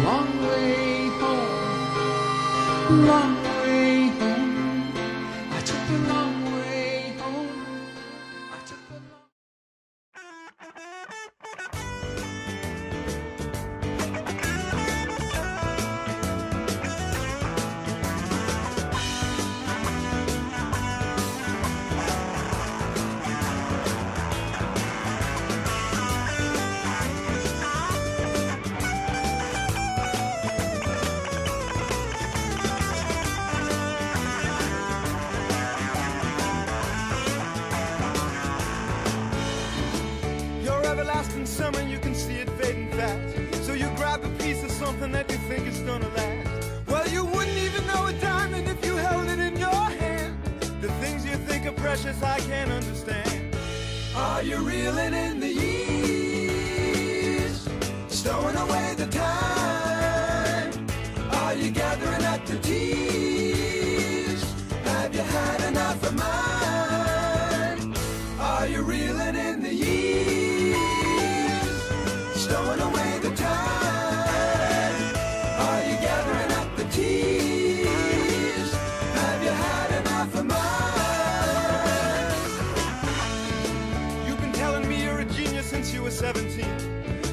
long way home, long something that you think is gonna last. Well, you wouldn't even know a diamond if you held it in your hand. The things you think are precious, I can't understand. Are you reeling in the years? Stowing away the time? Are you gathering up the tears? Have you had enough of mine? Are you reeling in the years? Stowing away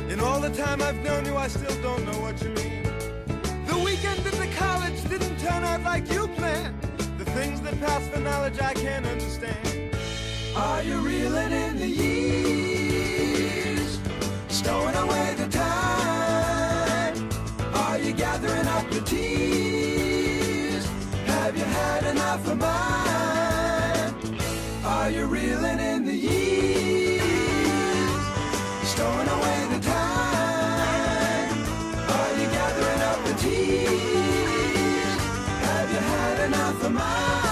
In all the time I've known you, I still don't know what you mean. The weekend at the college didn't turn out like you planned. The things that pass for knowledge I can't understand. Are you reeling in the years? Stowing away the time? Are you gathering up the tears? Have you had enough of mine? Are you reeling in had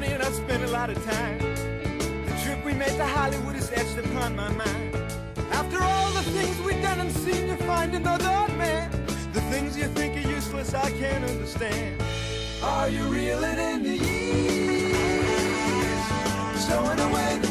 money and I spent a lot of time. The trip we made to Hollywood is etched upon my mind. After all the things we've done and seen, you find another man. The things you think are useless, I can't understand. Are you reeling in the years? Showing away